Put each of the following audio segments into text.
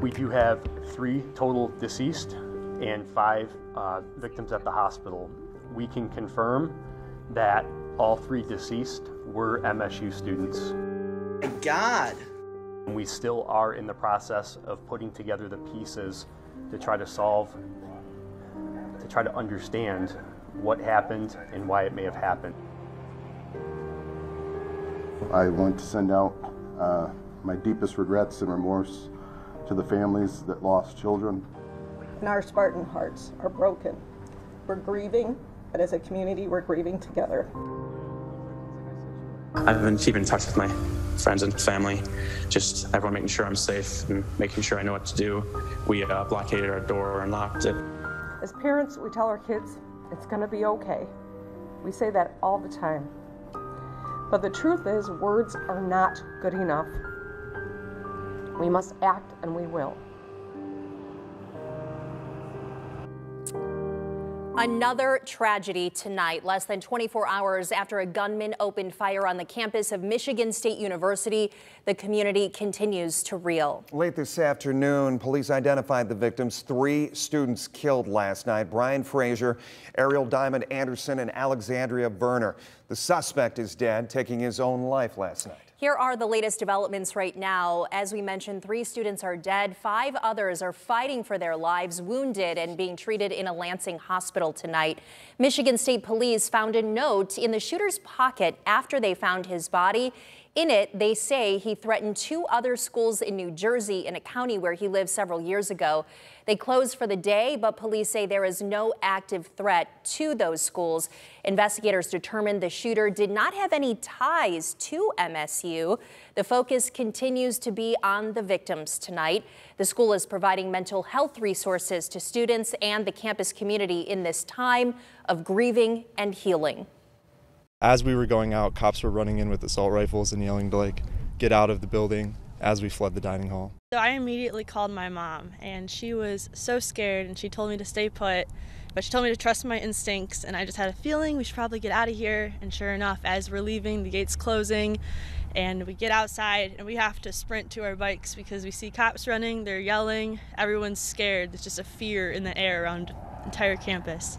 We do have three total deceased and five uh, victims at the hospital. We can confirm that all three deceased were MSU students. My God. We still are in the process of putting together the pieces to try to solve, to try to understand what happened and why it may have happened. I want to send out uh, my deepest regrets and remorse to the families that lost children. And our Spartan hearts are broken. We're grieving, but as a community, we're grieving together. I've been keeping in touch with my friends and family, just everyone making sure I'm safe and making sure I know what to do. We uh, blockaded our door and locked it. As parents, we tell our kids it's going to be okay. We say that all the time. But the truth is, words are not good enough. We must act, and we will. Another tragedy tonight, less than 24 hours after a gunman opened fire on the campus of Michigan State University. The community continues to reel. Late this afternoon, police identified the victims, three students killed last night Brian Fraser, Arielle Diamond Anderson, and Alexandria Verner. The suspect is dead, taking his own life last night. Here are the latest developments right now. As we mentioned, three students are dead. Five others are fighting for their lives, wounded and being treated in a Lansing hospital tonight. Michigan State Police found a note in the shooter's pocket after they found his body. In it, they say he threatened two other schools in New Jersey in a county where he lived several years ago. They closed for the day, but police say there is no active threat to those schools. Investigators determined the shooter did not have any ties to MSU. The focus continues to be on the victims tonight. The school is providing mental health resources to students and the campus community in this time of grieving and healing. As we were going out, cops were running in with assault rifles and yelling to like get out of the building as we fled the dining hall. So I immediately called my mom and she was so scared and she told me to stay put, but she told me to trust my instincts and I just had a feeling we should probably get out of here and sure enough as we're leaving the gates closing and we get outside and we have to sprint to our bikes because we see cops running, they're yelling, everyone's scared. There's just a fear in the air around entire campus.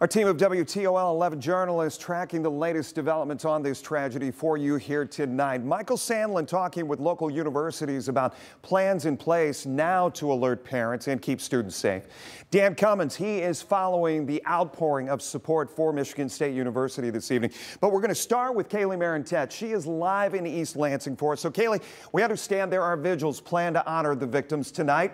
Our team of WTOL 11 journalists tracking the latest developments on this tragedy for you here tonight. Michael Sandlin talking with local universities about plans in place now to alert parents and keep students safe. Dan Cummins, he is following the outpouring of support for Michigan State University this evening. But we're going to start with Kaylee Marentet. She is live in East Lansing for us. So, Kaylee, we understand there are vigils planned to honor the victims tonight.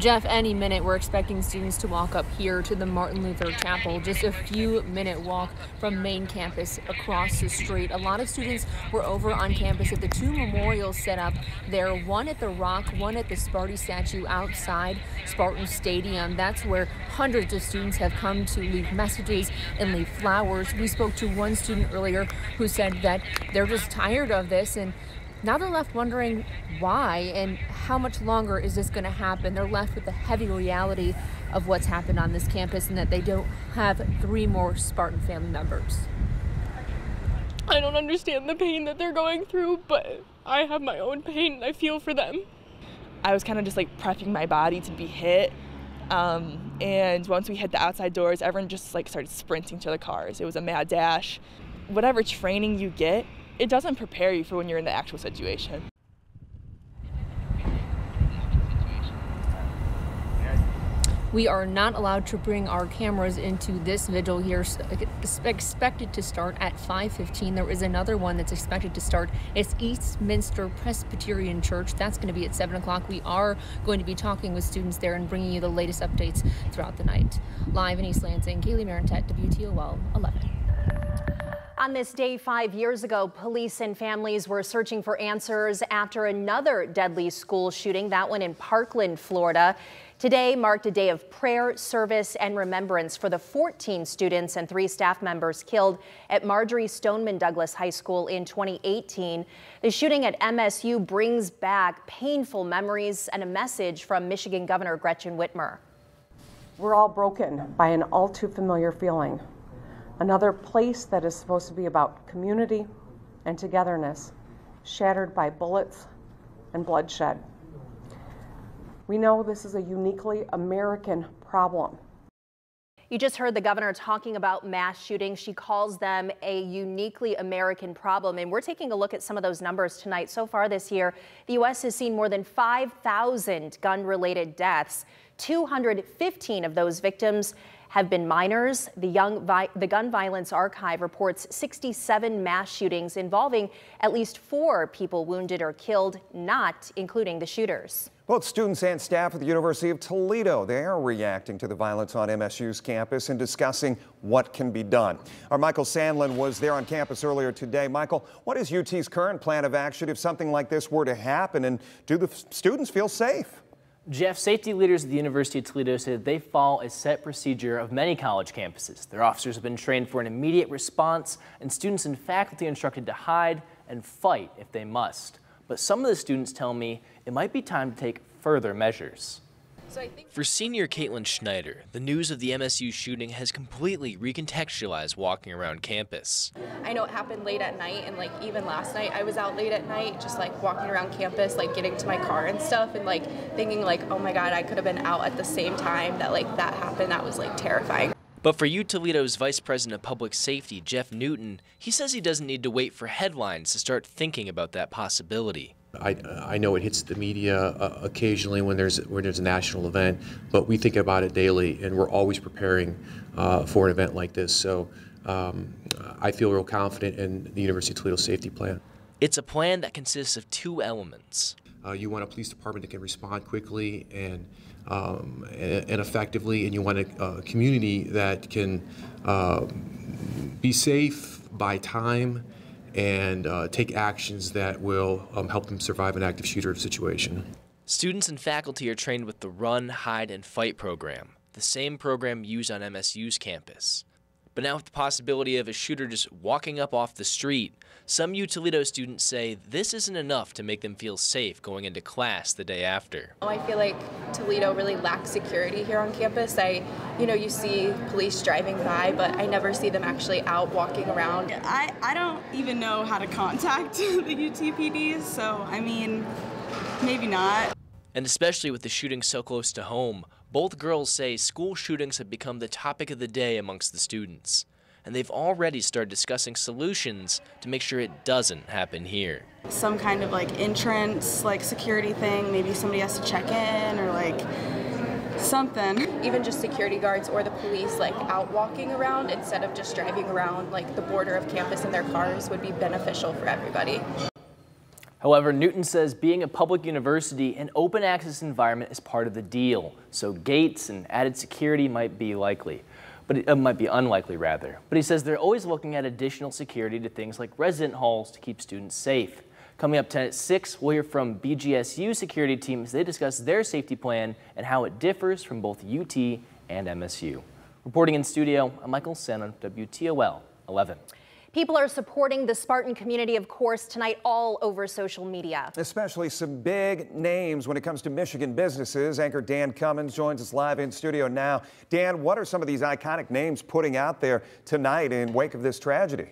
Jeff, any minute we're expecting students to walk up here to the Martin Luther Chapel, just a few minute walk from main campus across the street. A lot of students were over on campus at the two memorials set up there, one at the Rock, one at the Sparty statue outside Spartan Stadium. That's where hundreds of students have come to leave messages and leave flowers. We spoke to one student earlier who said that they're just tired of this and now they're left wondering why and how much longer is this going to happen. They're left with the heavy reality of what's happened on this campus and that they don't have three more Spartan family members. I don't understand the pain that they're going through, but I have my own pain and I feel for them. I was kind of just like prepping my body to be hit. Um, and once we hit the outside doors, everyone just like started sprinting to the cars. It was a mad dash. Whatever training you get, it doesn't prepare you for when you're in the actual situation. We are not allowed to bring our cameras into this vigil here. expected to start at 5:15. There is another one that's expected to start. It's Eastminster Presbyterian Church. That's going to be at 7 o'clock. We are going to be talking with students there and bringing you the latest updates throughout the night. Live in East Lansing, Kaylee Marentet, WTOL 11. On this day five years ago, police and families were searching for answers after another deadly school shooting, that one in Parkland, Florida. Today marked a day of prayer, service, and remembrance for the 14 students and three staff members killed at Marjory Stoneman Douglas High School in 2018. The shooting at MSU brings back painful memories and a message from Michigan Governor Gretchen Whitmer. We're all broken by an all too familiar feeling. Another place that is supposed to be about community, and togetherness shattered by bullets and bloodshed. We know this is a uniquely American problem. You just heard the governor talking about mass shootings. She calls them a uniquely American problem. And we're taking a look at some of those numbers tonight. So far this year, the U.S. has seen more than 5,000 gun related deaths. 215 of those victims have been minors. The, young the Gun Violence Archive reports 67 mass shootings involving at least four people wounded or killed, not including the shooters. Both students and staff at the University of Toledo, they are reacting to the violence on MSU's campus and discussing what can be done. Our Michael Sandlin was there on campus earlier today. Michael, what is UT's current plan of action if something like this were to happen and do the students feel safe? Jeff, safety leaders at the University of Toledo said they follow a set procedure of many college campuses. Their officers have been trained for an immediate response, and students and faculty instructed to hide and fight if they must. But some of the students tell me it might be time to take further measures. For senior Caitlin Schneider, the news of the MSU shooting has completely recontextualized walking around campus. I know it happened late at night, and like even last night, I was out late at night, just like walking around campus, like getting to my car and stuff, and like thinking like, oh my God, I could have been out at the same time that like that happened. That was like terrifying. But for U Toledo's Vice President of Public Safety, Jeff Newton, he says he doesn't need to wait for headlines to start thinking about that possibility. I, I know it hits the media uh, occasionally when there's when there's a national event, but we think about it daily, and we're always preparing uh, for an event like this. So um, I feel real confident in the University of Toledo safety plan. It's a plan that consists of two elements. Uh, you want a police department that can respond quickly and um, and, effectively, and you want a, a community that can uh, be safe by time and uh, take actions that will um, help them survive an active shooter situation. Students and faculty are trained with the Run, Hide, and Fight program, the same program used on MSU's campus. But now with the possibility of a shooter just walking up off the street, some U Toledo students say this isn't enough to make them feel safe going into class the day after. Oh, I feel like Toledo really lacks security here on campus. I, you know, you see police driving by, but I never see them actually out walking around. I, I don't even know how to contact the UTPD, so I mean, maybe not. And especially with the shooting so close to home, both girls say school shootings have become the topic of the day amongst the students. And they've already started discussing solutions to make sure it doesn't happen here. Some kind of like entrance, like security thing, maybe somebody has to check in or like something. Even just security guards or the police like out walking around instead of just driving around like the border of campus in their cars would be beneficial for everybody. However, Newton says being a public university, an open access environment is part of the deal, so gates and added security might be likely, but it uh, might be unlikely rather. But he says they're always looking at additional security to things like resident halls to keep students safe. Coming up tonight at 6, we'll hear from BGSU security team as they discuss their safety plan and how it differs from both UT and MSU. Reporting in studio, I'm Michael Sandlin WTOL 11. People are supporting the Spartan community, of course, tonight all over social media. Especially some big names when it comes to Michigan businesses. Anchor Dan Cummins joins us live in studio now. Dan, what are some of these iconic names putting out there tonight in wake of this tragedy?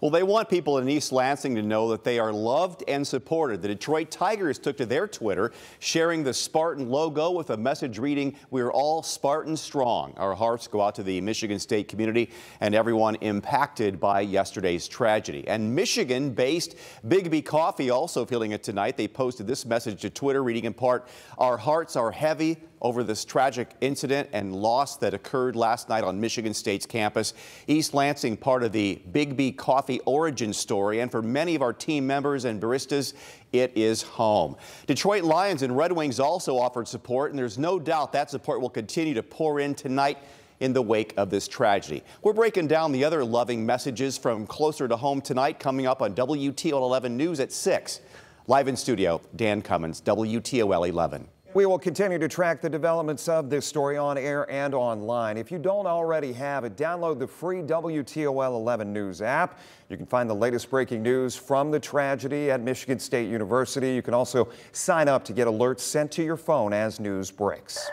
Well, they want people in East Lansing to know that they are loved and supported. The Detroit Tigers took to their Twitter, sharing the Spartan logo with a message reading, We're all Spartan strong. Our hearts go out to the Michigan State community and everyone impacted by yesterday's tragedy. And Michigan based Biggby Coffee also feeling it tonight. They posted this message to Twitter, reading in part, Our hearts are heavy over this tragic incident and loss that occurred last night on Michigan State's campus. East Lansing, part of the Biggby Coffee origin story, and for many of our team members and baristas, it is home. Detroit Lions and Red Wings also offered support, and there's no doubt that support will continue to pour in tonight in the wake of this tragedy. We're breaking down the other loving messages from closer to home tonight coming up on WTOL 11 News at 6. Live in studio, Dan Cummins, WTOL 11. We will continue to track the developments of this story on air and online. If you don't already have it, download the free WTOL 11 News app. You can find the latest breaking news from the tragedy at Michigan State University. You can also sign up to get alerts sent to your phone as news breaks.